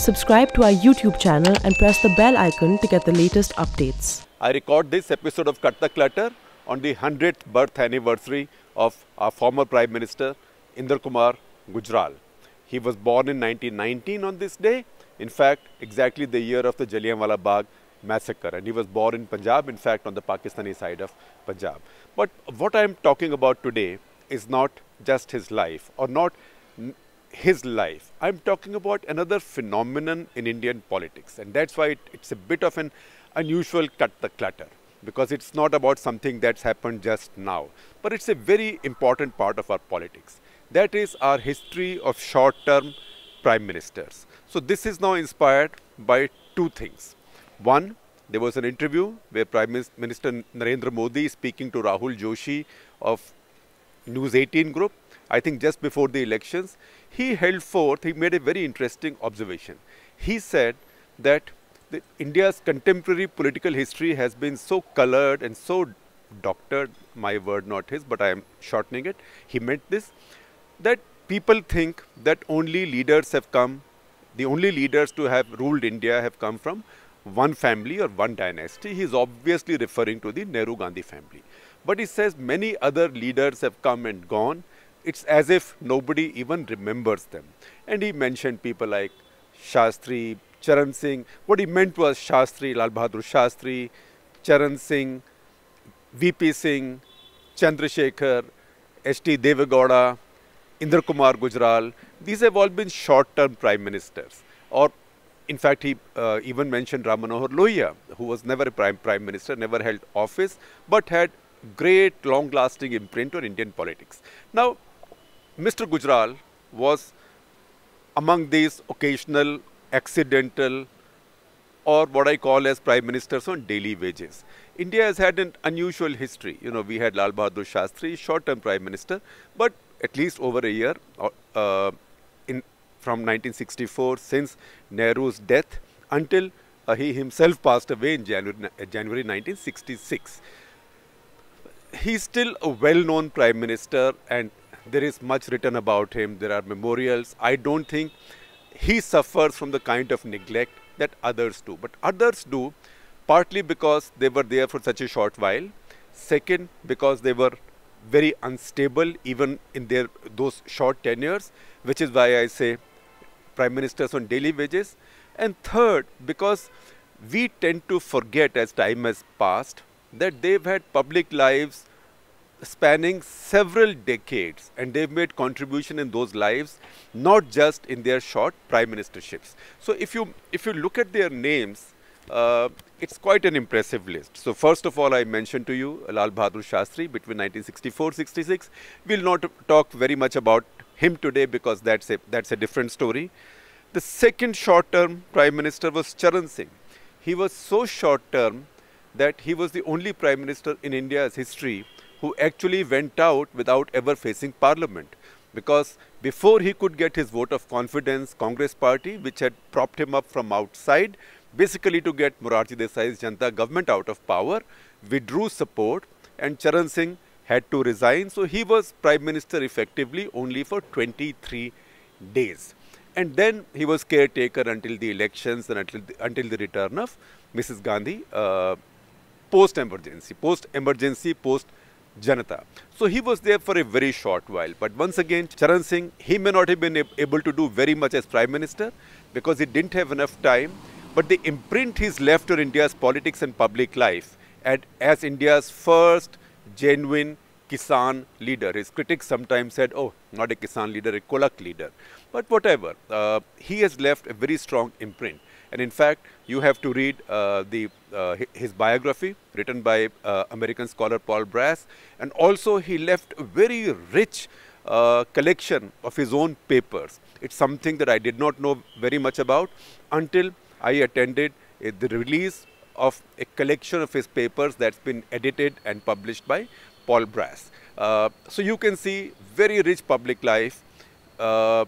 Subscribe to our YouTube channel and press the bell icon to get the latest updates. I record this episode of Cut the Clutter on the 100th birth anniversary of our former Prime Minister Inder Kumar Gujral. He was born in 1919 on this day, in fact, exactly the year of the Jallianwala Bagh massacre. And he was born in Punjab, in fact, on the Pakistani side of Punjab. But what I am talking about today is not just his life or not his life. I'm talking about another phenomenon in Indian politics, and that's why it, it's a bit of an unusual cut the clutter because it's not about something that's happened just now, but it's a very important part of our politics. That is our history of short term prime ministers. So, this is now inspired by two things. One, there was an interview where Prime Minister Narendra Modi is speaking to Rahul Joshi of News 18 group, I think just before the elections, he held forth, he made a very interesting observation. He said that India's contemporary political history has been so colored and so doctored, my word not his, but I am shortening it. He meant this, that people think that only leaders have come, the only leaders to have ruled India have come from one family or one dynasty. He is obviously referring to the Nehru Gandhi family. But he says many other leaders have come and gone. It's as if nobody even remembers them. And he mentioned people like Shastri, Charan Singh. What he meant was Shastri, Lal Bahadur Shastri, Charan Singh, VP Singh, Chandrasekhar, H.D. Devegowda, Inder Kumar Gujral. These have all been short-term prime ministers or in fact, he uh, even mentioned Ram Manohar Lohia, who was never a prime, prime minister, never held office, but had great long-lasting imprint on Indian politics. Now, Mr. Gujral was among these occasional, accidental, or what I call as prime ministers on daily wages. India has had an unusual history. You know, we had Lal Bahadur Shastri, short-term prime minister, but at least over a year, uh, in from 1964 since Nehru's death until uh, he himself passed away in January, uh, January 1966. He's still a well-known prime minister and there is much written about him. There are memorials. I don't think he suffers from the kind of neglect that others do. But others do partly because they were there for such a short while. Second, because they were very unstable even in their those short tenures, which is why I say prime ministers on daily wages. And third, because we tend to forget as time has passed that they've had public lives spanning several decades and they've made contribution in those lives not just in their short prime ministerships so if you if you look at their names uh, it's quite an impressive list. So first of all, I mentioned to you Lal Bahadur Shastri between 1964-66. We'll not talk very much about him today because that's a, that's a different story. The second short-term Prime Minister was Charan Singh. He was so short-term that he was the only Prime Minister in India's history who actually went out without ever facing Parliament. Because before he could get his vote of confidence, Congress party, which had propped him up from outside, basically to get Morarji Desai's Janata government out of power, withdrew support and Charan Singh had to resign. So he was Prime Minister effectively only for 23 days. And then he was caretaker until the elections and until the, until the return of Mrs. Gandhi uh, post-emergency, post-emergency, post-Janata. So he was there for a very short while. But once again, Charan Singh, he may not have been able to do very much as Prime Minister because he didn't have enough time but the imprint he's left on India's politics and public life and as India's first genuine Kisan leader. His critics sometimes said, oh, not a Kisan leader, a Kulak leader. But whatever, uh, he has left a very strong imprint. And in fact, you have to read uh, the, uh, his biography written by uh, American scholar Paul Brass. And also he left a very rich uh, collection of his own papers. It's something that I did not know very much about until I attended uh, the release of a collection of his papers that's been edited and published by Paul Brass. Uh, so you can see very rich public life, uh,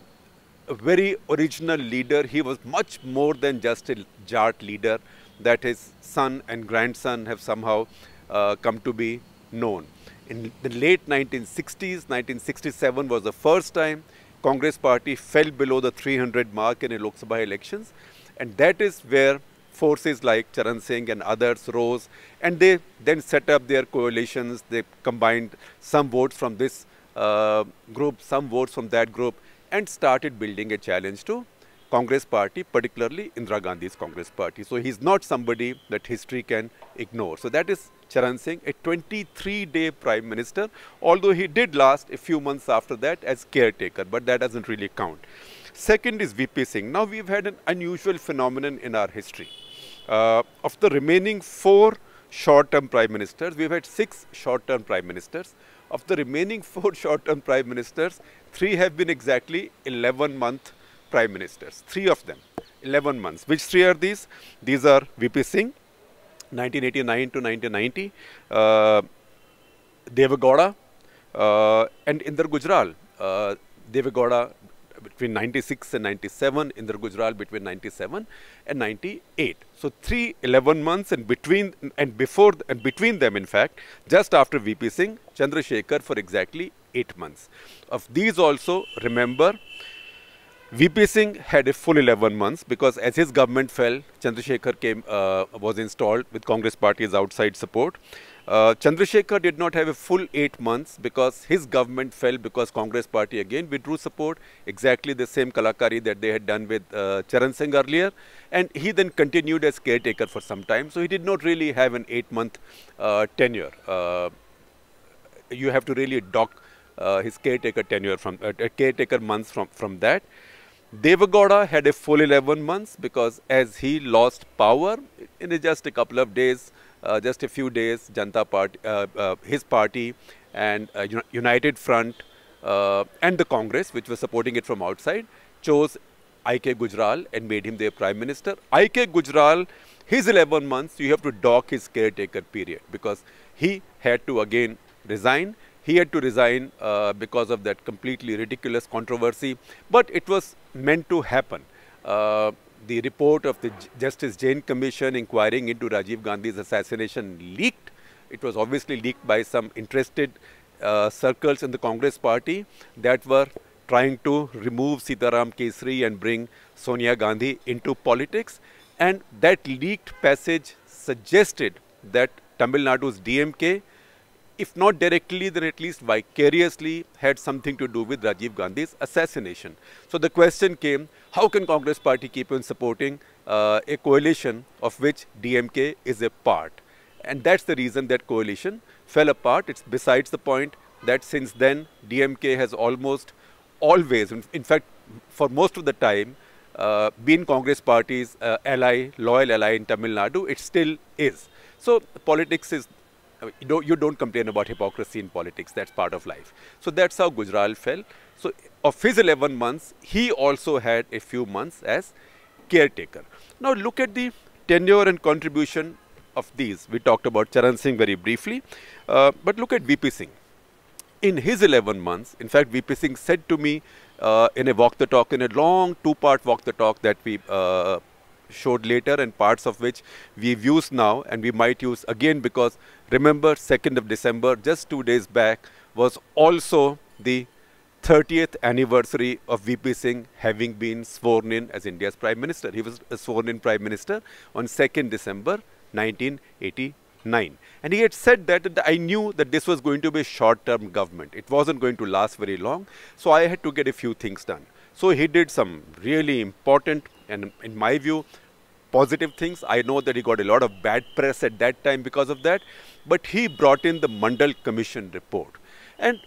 a very original leader. He was much more than just a Jat leader that his son and grandson have somehow uh, come to be known. In the late 1960s, 1967 was the first time Congress party fell below the 300 mark in Lok Sabha elections. And that is where forces like Charan Singh and others rose. And they then set up their coalitions. They combined some votes from this uh, group, some votes from that group, and started building a challenge to Congress party, particularly Indira Gandhi's Congress party. So he's not somebody that history can ignore. So that is Charan Singh, a 23-day prime minister, although he did last a few months after that as caretaker, but that doesn't really count. Second is VP Singh. Now we've had an unusual phenomenon in our history. Uh, of the remaining four short-term prime ministers, we've had six short-term prime ministers. Of the remaining four short-term prime ministers, three have been exactly 11-month prime ministers, three of them, 11 months. Which three are these? These are VP Singh, 1989 to 1990, uh, Devegowda, uh, and Inder Gujral. Uh, Devegowda between 96 and 97, Inder Gujral between 97 and 98. So three 11 months and between and before and between them in fact, just after VP Singh, Chandra Shekhar for exactly 8 months. Of these also remember VP Singh had a full 11 months because as his government fell, Chandra Shekhar came, uh, was installed with Congress party's outside support. Uh, Chandra Shekhar did not have a full 8 months because his government fell because Congress party again withdrew support, exactly the same kalakari that they had done with uh, Charan Singh earlier. And he then continued as caretaker for some time. So he did not really have an 8 month uh, tenure. Uh, you have to really dock his caretaker tenure from, uh, caretaker months from, from that. Devegowda had a full 11 months because as he lost power in just a couple of days, uh, just a few days, Janta Party, uh, uh, his party and uh, United Front uh, and the Congress, which was supporting it from outside, chose I.K. Gujral and made him their prime minister. I.K. Gujral, his 11 months, you have to dock his caretaker period because he had to again resign he had to resign uh, because of that completely ridiculous controversy, but it was meant to happen. Uh, the report of the Justice Jain Commission inquiring into Rajiv Gandhi's assassination leaked. It was obviously leaked by some interested uh, circles in the Congress party that were trying to remove Sitaram Kesri and bring Sonia Gandhi into politics. And that leaked passage suggested that Tamil Nadu's DMK if not directly, then at least vicariously had something to do with Rajiv Gandhi's assassination. So the question came, how can Congress party keep on supporting uh, a coalition of which DMK is a part? And that's the reason that coalition fell apart. It's besides the point that since then, DMK has almost always, in, fact, for most of the time, uh, been Congress party's uh, ally, loyal ally in Tamil Nadu. It still is. So politics is you, don't, you don't complain about hypocrisy in politics. That's part of life. So that's how Gujral fell. So of his 11 months, he also had a few months as caretaker. Now look at the tenure and contribution of these. We talked about Charan Singh very briefly, uh, but look at VP Singh. In his 11 months, in fact, VP Singh said to me uh, in a walk the talk, in a long two-part walk the talk that we uh, showed later and parts of which we've used now and we might use again because remember 2nd of December just two days back was also the 30th anniversary of VP Singh having been sworn in as India's Prime Minister. He was sworn in Prime Minister on 2nd December 1989. And he had said that, I knew that this was going to be a short-term government. It wasn't going to last very long. So I had to get a few things done. So he did some really important and in my view, positive things. I know that he got a lot of bad press at that time because of that, but he brought in the Mandal Commission report. And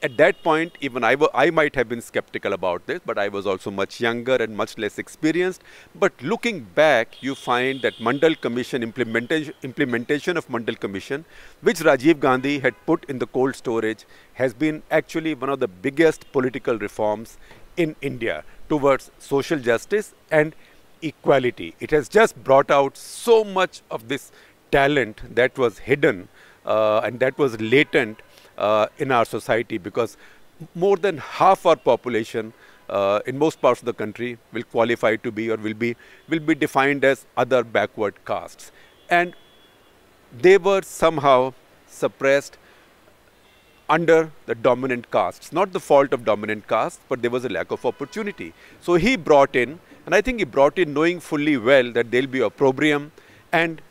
at that point, even I, I might have been skeptical about this, but I was also much younger and much less experienced. But looking back, you find that Mandal Commission implementation, implementation of Mandal Commission, which Rajiv Gandhi had put in the cold storage, has been actually one of the biggest political reforms in India towards social justice and equality. It has just brought out so much of this talent that was hidden uh, and that was latent uh, in our society because more than half our population uh, in most parts of the country will qualify to be or will be will be defined as other backward castes and they were somehow suppressed under the dominant castes. Not the fault of dominant castes, but there was a lack of opportunity. So he brought in, and I think he brought in knowing fully well that there'll be opprobrium and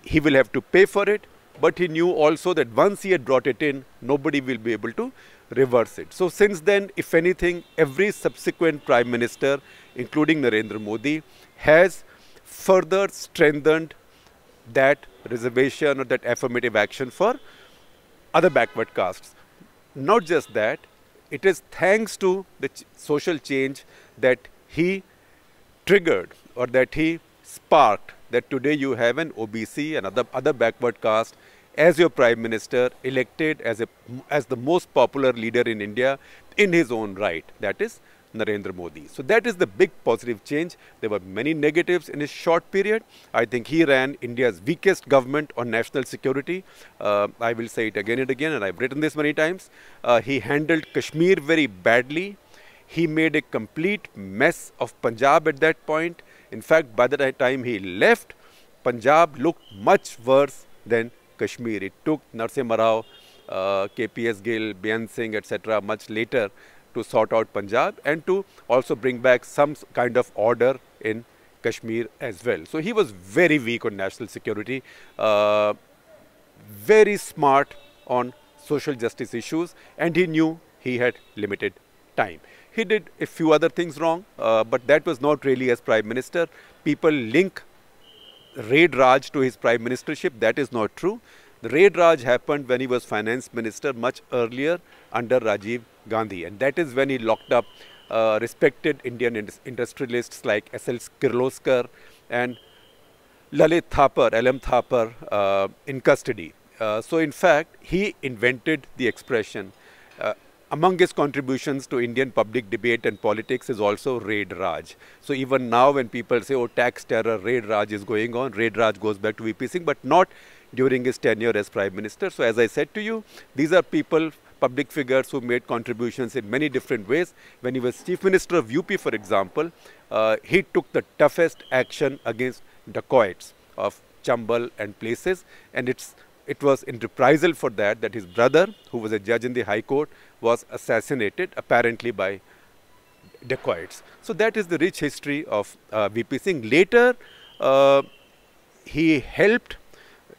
he will have to pay for it. But he knew also that once he had brought it in, nobody will be able to reverse it. So since then, if anything, every subsequent prime minister, including Narendra Modi, has further strengthened that reservation or that affirmative action for other backward castes. Not just that, it is thanks to the ch social change that he triggered or that he sparked that today you have an OBC and other, other backward caste as your prime minister elected as, a, as the most popular leader in India in his own right. That is Narendra Modi. So that is the big positive change. There were many negatives in his short period. I think he ran India's weakest government on national security. Uh, I will say it again and again, and I've written this many times. Uh, he handled Kashmir very badly. He made a complete mess of Punjab at that point. In fact, by the time he left, Punjab looked much worse than Kashmir. It took Narasimha Rao, uh, KPS Gill, Beyant Singh, etc. much later to sort out Punjab and to also bring back some kind of order in Kashmir as well. So he was very weak on national security, uh, very smart on social justice issues, and he knew he had limited time. He did a few other things wrong, uh, but that was not really as prime minister. People link raid Raj to his prime ministership. That is not true. The raid Raj happened when he was finance minister much earlier under Rajiv Gandhi. And that is when he locked up uh, respected Indian industrialists like S.L. Kirloskar and Lalit Thapar, L.M. Thapar uh, in custody. Uh, so in fact, he invented the expression. Among his contributions to Indian public debate and politics is also Raid Raj. So even now when people say, oh, tax terror, Raid Raj is going on, Raid Raj goes back to VP Singh, but not during his tenure as Prime Minister. So as I said to you, these are people public figures who made contributions in many different ways. When he was Chief Minister of UP, for example, uh, he took the toughest action against dacoits of Chambal and places. And it's, it was in reprisal for that that his brother, who was a judge in the High Court, was assassinated apparently by dacoits. So that is the rich history of uh, VP Singh. Later, uh, he helped,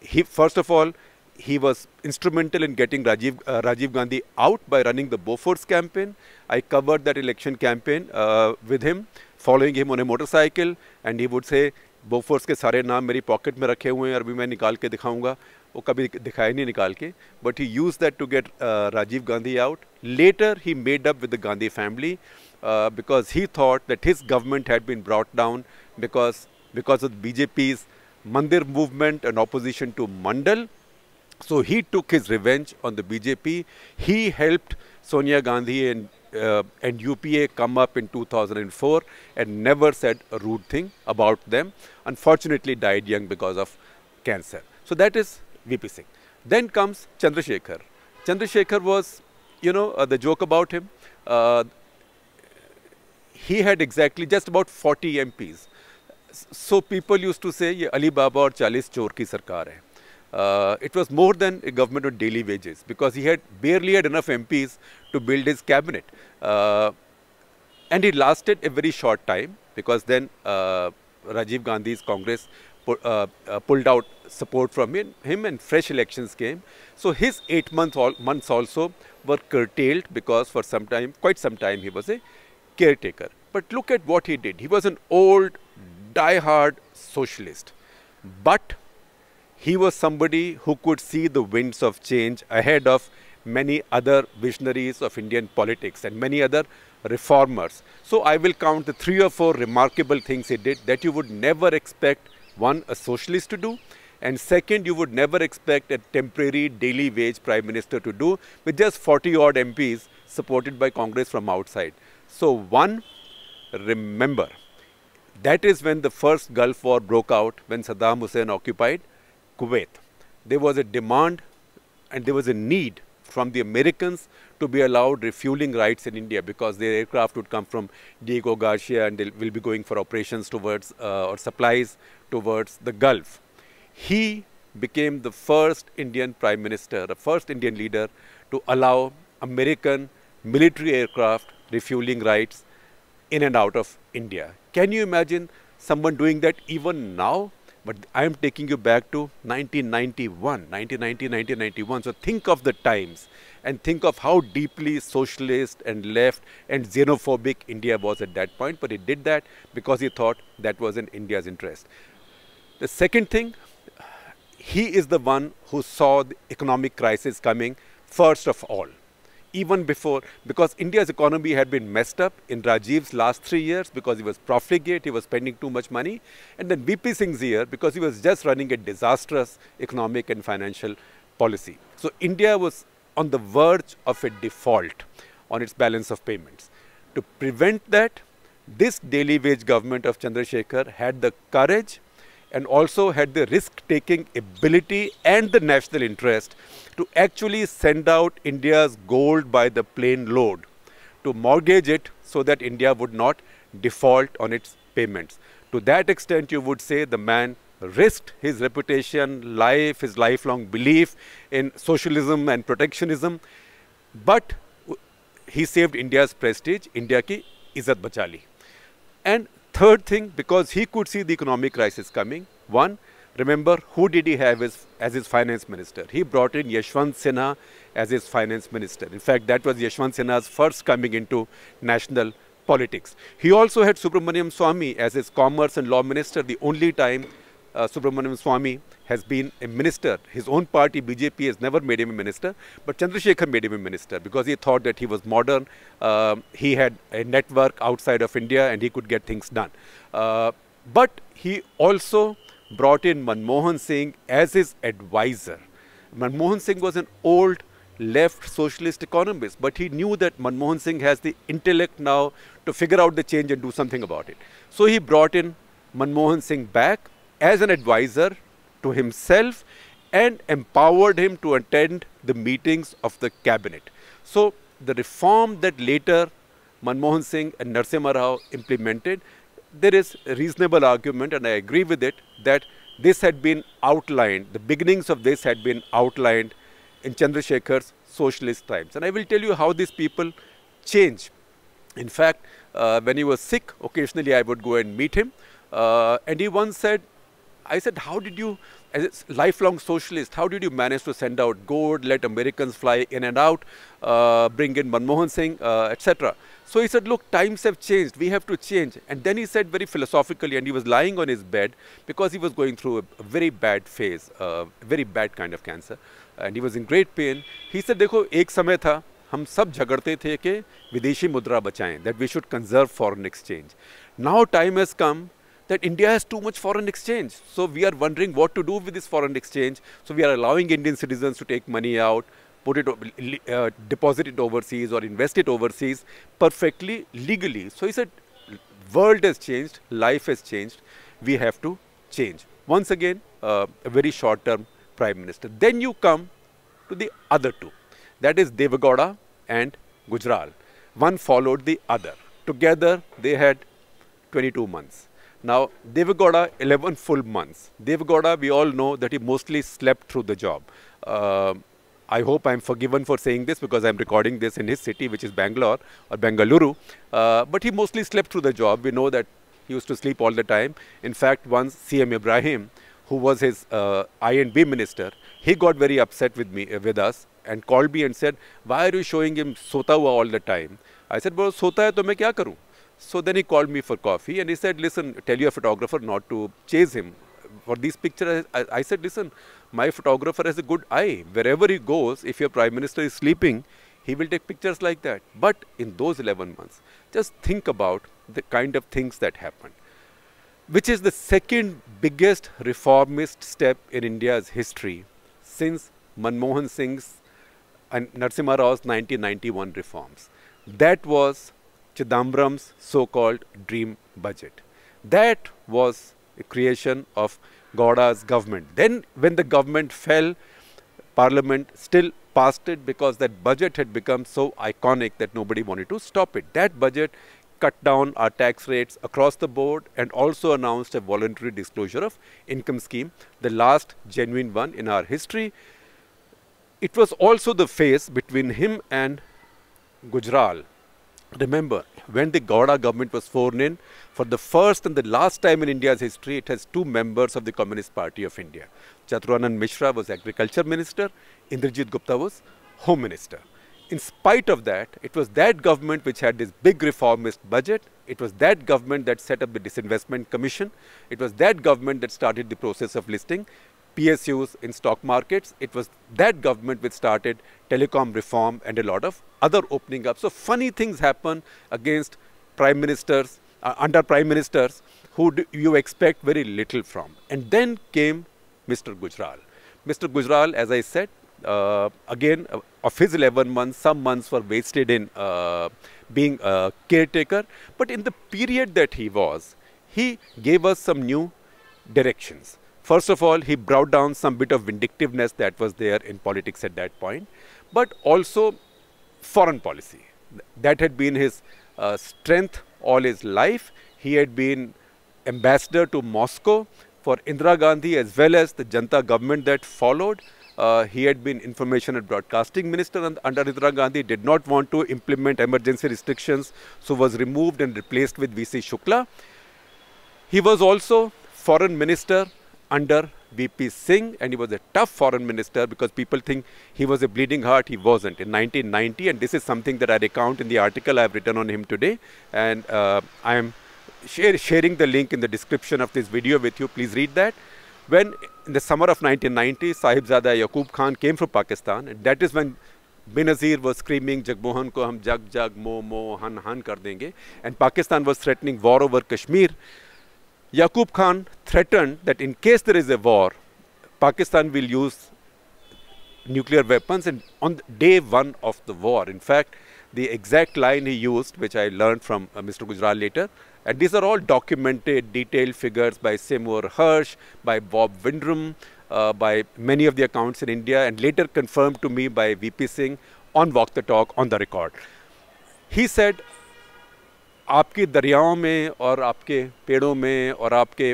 he first of all, he was instrumental in getting Rajiv, uh, Rajiv Gandhi out by running the Bofors campaign. I covered that election campaign uh, with him, following him on a motorcycle, and he would say, Bofors के सारे नाम मेरी pocket में रखे हुए हैं और अभी मैं निकाल के दिखाऊंगा वो कभी दिखाया नहीं निकाल के but he use that to get Rajiv Gandhi out later he made up with the Gandhi family because he thought that his government had been brought down because because of BJP's Mandir movement and opposition to Mandal so he took his revenge on the BJP. He helped Sonia Gandhi and uh, and UPA come up in 2004 and never said a rude thing about them. Unfortunately, died young because of cancer. So that is VP Singh. Then comes Chandra Shekhar. Chandrasekhar was, you know, uh, the joke about him. Uh, he had exactly just about 40 MPs. So people used to say, Ali Baba or Chalis Chor ki sarkar hai. Uh, it was more than a government of daily wages because he had barely had enough MPs to build his cabinet. Uh, and it lasted a very short time because then uh, Rajiv Gandhi's Congress uh, uh, pulled out support from him, him, and fresh elections came. So his eight months, all, months also were curtailed because for some time, quite some time, he was a caretaker. But look at what he did. He was an old, die-hard socialist. But he was somebody who could see the winds of change ahead of many other visionaries of Indian politics and many other reformers. So I will count the three or four remarkable things he did that you would never expect one, a socialist to do, and second, you would never expect a temporary daily wage prime minister to do with just 40 odd MPs supported by Congress from outside. So one, remember, that is when the first Gulf War broke out, when Saddam Hussein occupied Kuwait. There was a demand and there was a need from the Americans to be allowed refueling rights in India because their aircraft would come from Diego Garcia and they will be going for operations towards uh, or supplies towards the Gulf. He became the first Indian Prime Minister, the first Indian leader to allow American military aircraft refueling rights in and out of India. Can you imagine someone doing that even now? But I am taking you back to 1991, 1990, 1991. So think of the times and think of how deeply socialist and left and xenophobic India was at that point. But he did that because he thought that was in India's interest. The second thing, he is the one who saw the economic crisis coming first of all even before, because India's economy had been messed up in Rajiv's last three years because he was profligate, he was spending too much money, and then VP Singh's year because he was just running a disastrous economic and financial policy. So India was on the verge of a default on its balance of payments. To prevent that, this daily wage government of Chandra Shekhar had the courage and also had the risk taking ability and the national interest to actually send out India's gold by the plane load to mortgage it so that India would not default on its payments. To that extent, you would say the man risked his reputation, life, his lifelong belief in socialism and protectionism, but he saved India's prestige, India ki izzat bachali. And third thing, because he could see the economic crisis coming, one, Remember, who did he have as, as his finance minister? He brought in Yashwant Sinha as his finance minister. In fact, that was Yashwant Sinha's first coming into national politics. He also had Subramanian Swamy as his commerce and law minister, the only time uh, Subramanian Swamy has been a minister. His own party, BJP, has never made him a minister, but Chandra Shekhar made him a minister because he thought that he was modern, uh, he had a network outside of India, and he could get things done. Uh, but he also brought in Manmohan Singh as his advisor. Manmohan Singh was an old left socialist economist, but he knew that Manmohan Singh has the intellect now to figure out the change and do something about it. So he brought in Manmohan Singh back as an advisor to himself and empowered him to attend the meetings of the cabinet. So the reform that later Manmohan Singh and Narasimha Rao implemented there is a reasonable argument, and I agree with it, that this had been outlined, the beginnings of this had been outlined in Chandra Shekhar's socialist times. And I will tell you how these people change. In fact, uh, when he was sick, occasionally I would go and meet him. Uh, and he once said, I said, how did you, as a lifelong socialist, how did you manage to send out gold, let Americans fly in and out, uh, bring in Manmohan Singh, uh, etc. So he said, look, times have changed. We have to change. And then he said very philosophically, and he was lying on his bed because he was going through a, a very bad phase, a uh, very bad kind of cancer. And he was in great pain. He said, देखो एक समय था हम सब झगड़ते थे कि विदेशी मुद्रा बचाएं that we should conserve foreign exchange. Now time has come that India has too much foreign exchange. So we are wondering what to do with this foreign exchange. So we are allowing Indian citizens to take money out, put it, uh, deposit it overseas or invest it overseas perfectly legally. So he said, world has changed, life has changed, we have to change. Once again, uh, a very short-term prime minister. Then you come to the other two. That is Devegowda and Gujral. One followed the other. Together, they had 22 months. Now, Devegowda, 11 full months. Devegowda, we all know that he mostly slept through the job. Uh, I hope I'm forgiven for saying this because I'm recording this in his city, which is Bangalore or Bengaluru. Uh, but he mostly slept through the job. We know that he used to sleep all the time. In fact, once CM Ibrahim, who was his uh, minister, he got very upset with me, uh, with us, and called me and said, "Why are you showing him sota all the time?" I said, "Well, sota hai to main kya karu?" So then he called me for coffee and he said, "Listen, tell your photographer not to chase him." For these pictures, I, I said, "Listen, my photographer has a good eye. Wherever he goes, if your prime minister is sleeping, he will take pictures like that. But in those 11 months, just think about the kind of things that happened, which is the second biggest reformist step in India's history since Manmohan Singh's and Narasimha Rao's 1991 reforms. That was Chidambaram's so-called dream budget. That was a creation of Gowda's government. Then when the government fell, Parliament still passed it because that budget had become so iconic that nobody wanted to stop it. That budget cut down our tax rates across the board and also announced a voluntary disclosure of income scheme, the last genuine one in our history. It was also the phase between him and Gujral. Remember, when the Gowda government was sworn in, for the first and the last time in India's history, it has two members of the Communist Party of India. Chaturanan Mishra was Agriculture Minister, Indrajit Gupta was Home Minister. In spite of that, it was that government which had this big reformist budget. It was that government that set up the Disinvestment Commission. It was that government that started the process of listing PSUs in stock markets. It was that government which started telecom reform and a lot of other opening up. So funny things happen against prime ministers, uh, under prime ministers who you expect very little from. And then came Mr. Gujral. Mr. Gujral, as I said, uh, again, uh, of his 11 months, some months were wasted in uh, being a caretaker. But in the period that he was, he gave us some new directions. First of all, he brought down some bit of vindictiveness that was there in politics at that point, but also foreign policy. That had been his uh, strength all his life. He had been ambassador to Moscow for Indira Gandhi as well as the Janta government that followed. Uh, he had been information and broadcasting minister under Indira Gandhi, did not want to implement emergency restrictions, so was removed and replaced with VC Shukla. He was also foreign minister under VP Singh and he was a tough foreign minister because people think he was a bleeding heart. He wasn't. In 1990, and this is something that I recount in the article I've written on him today, and uh, I am share, sharing the link in the description of this video with you. Please read that. When in the summer of 1990, Sahibzada Yaqub Khan came from Pakistan, and that is when Benazir was screaming, Jagmohan ko hum jag jag mo mo han han kar denge, and Pakistan was threatening war over Kashmir. Yaqub Khan threatened that in case there is a war, Pakistan will use nuclear weapons and on day one of the war. In fact, the exact line he used, which I learned from uh, Mr. Gujral later, and these are all documented, detailed figures by Seymour Hersh, by Bob Windrem, uh, by many of the accounts in India, and later confirmed to me by VP Singh on Walk the Talk on the record. He said, आपकी दरियाओं में और आपके पेड़ों में और आपके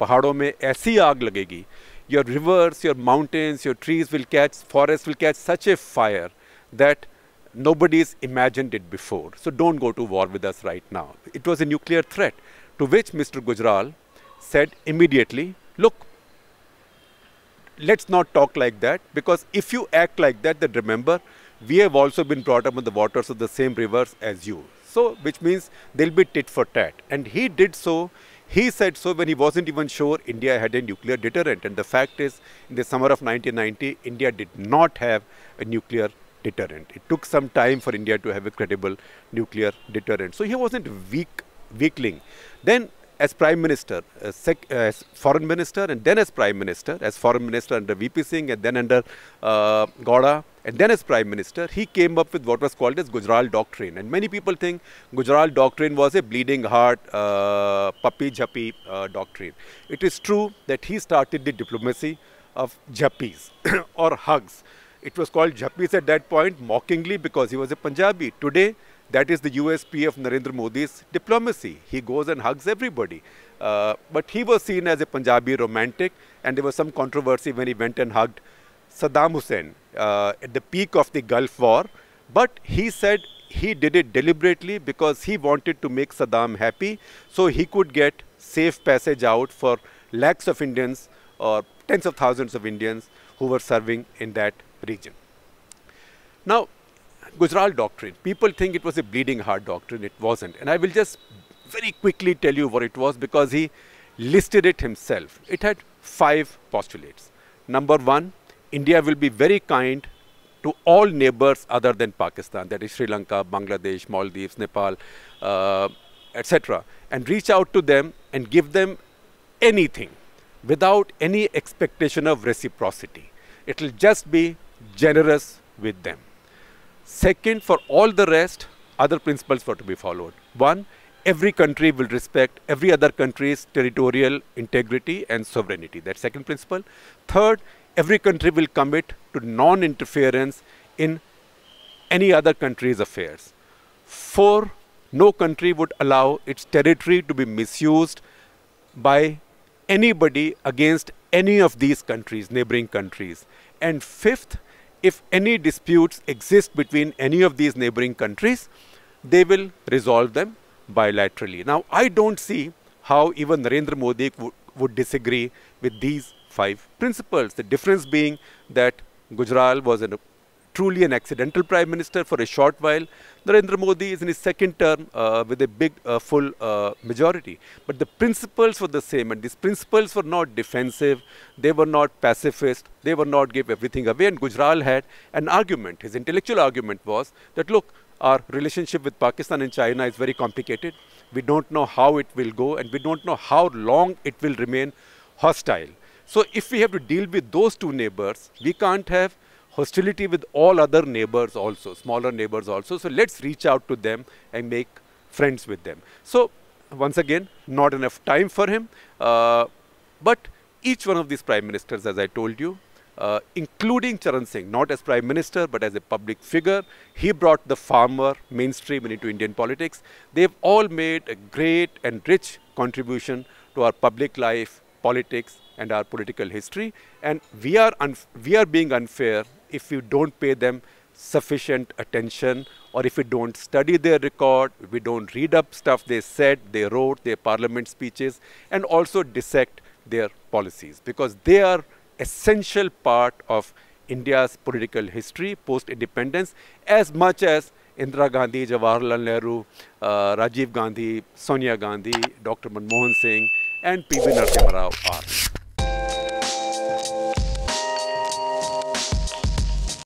पहाड़ों में ऐसी आग लगेगी। Your rivers your mountains your trees will catch forest will catch such a fire that nobody is imagine it before so don't go to war with us right now it was a nuclear threat to which Mr Gujral said immediately look let's not talk like that because if you act like that that remember we have also been brought up the waters of the same rivers as you So, which means they'll be tit for tat. And he did so. He said so when he wasn't even sure India had a nuclear deterrent. And the fact is, in the summer of 1990, India did not have a nuclear deterrent. It took some time for India to have a credible nuclear deterrent. So he wasn't weak, weakling. Then as Prime Minister, as, as, Foreign Minister, and then as Prime Minister, as Foreign Minister under VP Singh, and then under uh, Gowda, and then as Prime Minister, he came up with what was called as Gujral Doctrine. And many people think Gujral Doctrine was a bleeding heart, uh, puppy jhappy uh, doctrine. It is true that he started the diplomacy of jhappis or hugs. It was called jhappis at that point mockingly because he was a Punjabi. Today, that is the USP of Narendra Modi's diplomacy. He goes and hugs everybody. Uh, but he was seen as a Punjabi romantic, and there was some controversy when he went and hugged Saddam Hussein uh, at the peak of the Gulf War. But he said he did it deliberately because he wanted to make Saddam happy so he could get safe passage out for lakhs of Indians or tens of thousands of Indians who were serving in that region. Now, Gujral doctrine. People think it was a bleeding heart doctrine. It wasn't. And I will just very quickly tell you what it was because he listed it himself. It had five postulates. Number one, India will be very kind to all neighbors other than Pakistan, that is Sri Lanka, Bangladesh, Maldives, Nepal, uh, etc. And reach out to them and give them anything without any expectation of reciprocity. It will just be generous with them. Second, for all the rest, other principles were to be followed. One, every country will respect every other country's territorial integrity and sovereignty. That's second principle. Third, every country will commit to non-interference in any other country's affairs. Four, no country would allow its territory to be misused by anybody against any of these countries, neighboring countries. And fifth, if any disputes exist between any of these neighboring countries, they will resolve them bilaterally. Now, I don't see how even Narendra Modi would disagree with these five principles. The difference being that Gujral was a truly an accidental prime minister for a short while. Narendra Modi is in his second term uh, with a big uh, full uh, majority. But the principles were the same and these principles were not defensive, they were not pacifist, they were not give everything away and Gujral had an argument. His intellectual argument was that look, our relationship with Pakistan and China is very complicated. We don't know how it will go and we don't know how long it will remain hostile. So if we have to deal with those two neighbors, we can't have hostility with all other neighbors also, smaller neighbors also. So let's reach out to them and make friends with them. So once again, not enough time for him. Uh, but each one of these prime ministers, as I told you, uh, including Charan Singh, not as prime minister, but as a public figure, he brought the farmer mainstream into Indian politics. They've all made a great and rich contribution to our public life, politics, and our political history. And we are, we are being unfair if we don't pay them sufficient attention or if we don't study their record, we don't read up stuff they said, they wrote, their parliament speeches, and also dissect their policies because they are essential part of India's political history post-independence as much as Indira Gandhi, Jawaharlal Nehru, uh, Rajiv Gandhi, Sonia Gandhi, Dr. Manmohan Singh and P.V. Narasimha Rao are.